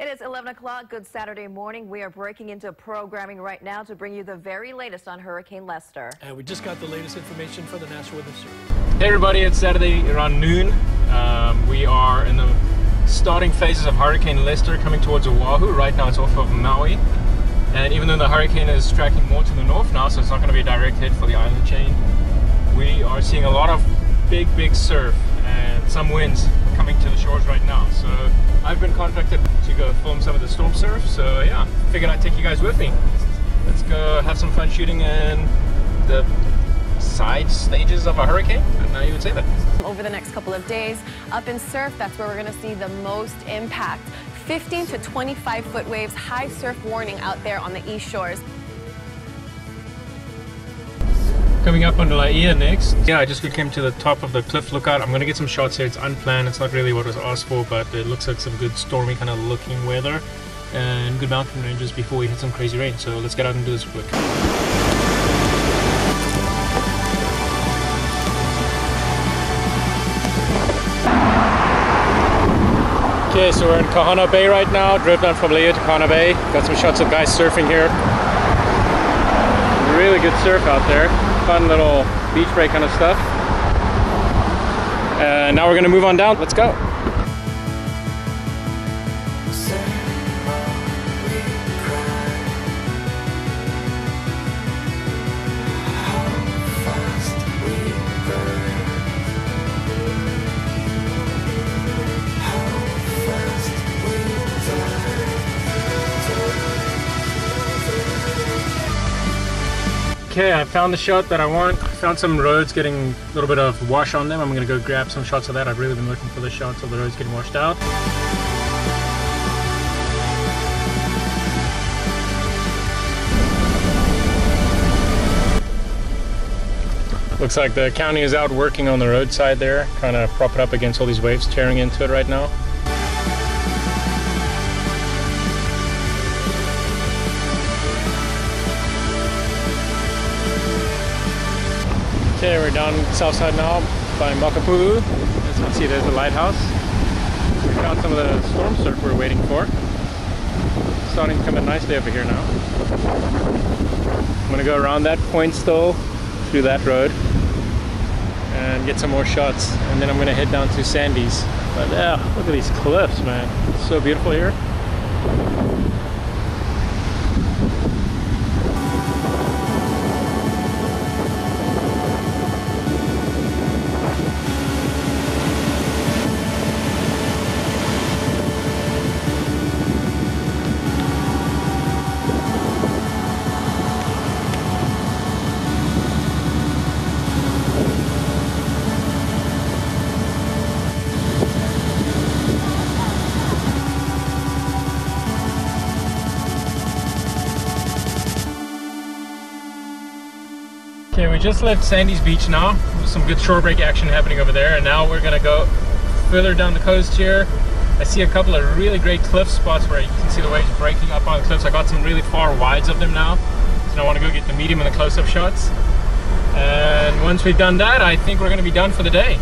It is 11 o'clock. Good Saturday morning. We are breaking into programming right now to bring you the very latest on Hurricane Lester. And we just got the latest information from the National Weather Service. Hey everybody, it's Saturday around noon. Um, we are in the starting phases of Hurricane Lester coming towards Oahu. Right now it's off of Maui. And even though the hurricane is tracking more to the north now, so it's not going to be a direct hit for the island chain, we are seeing a lot of big, big surf and some winds coming to the shores right now. So I've been contracted to go film some of the storm surf. So yeah, figured I'd take you guys with me. Let's go have some fun shooting in the side stages of a hurricane, and now you would say that. Over the next couple of days, up in surf, that's where we're going to see the most impact. 15 to 25 foot waves, high surf warning out there on the east shores. Coming up on Laie next. Yeah, I just came to the top of the cliff lookout. I'm gonna get some shots here. It's unplanned. It's not really what was asked for, but it looks like some good stormy kind of looking weather and good mountain ranges before we hit some crazy rain. So let's get out and do this quick. Okay, so we're in Kahana Bay right now. Drove down from Laie to Kahana Bay. Got some shots of guys surfing here. Really good surf out there fun little beach break kind of stuff. And now we're gonna move on down. Let's go. Okay, I found the shot that I want. Found some roads getting a little bit of wash on them. I'm gonna go grab some shots of that. I've really been looking for the shots of the roads getting washed out. Looks like the county is out working on the roadside there, trying to prop it up against all these waves tearing into it right now. Okay, we're down south side now by Makapu'u. As you can see, there's a lighthouse. We found some of the storm surf we're waiting for. It's starting to come in nicely over here now. I'm gonna go around that point still, through that road, and get some more shots. And then I'm gonna head down to Sandy's. But yeah, look at these cliffs, man. It's so beautiful here. Okay, we just left Sandy's Beach now. Some good shore break action happening over there, and now we're gonna go further down the coast here. I see a couple of really great cliff spots where you can see the waves breaking up on the cliffs. I got some really far wides of them now, so I want to go get the medium and the close-up shots. And once we've done that, I think we're gonna be done for the day.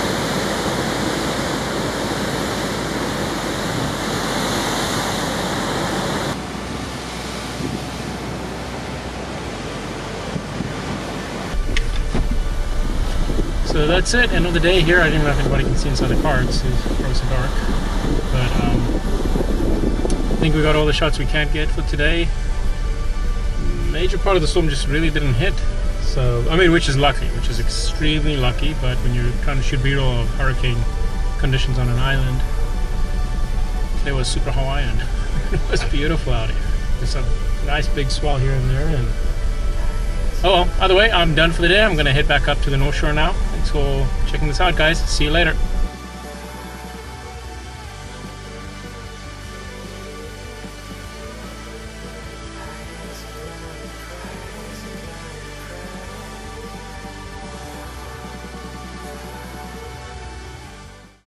So that's it, end of the day here. I didn't know if anybody can see inside the car, it's probably dark. But um, I think we got all the shots we can't get for today. Major part of the storm just really didn't hit. So, I mean, which is lucky, which is extremely lucky, but when you're trying to shoot B-roll of hurricane conditions on an island, it was super Hawaiian. it was beautiful out here. There's a nice big swell here and there, and Oh well, either way, I'm done for the day. I'm going to head back up to the North Shore now. Thanks for checking this out, guys. See you later.